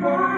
Oh.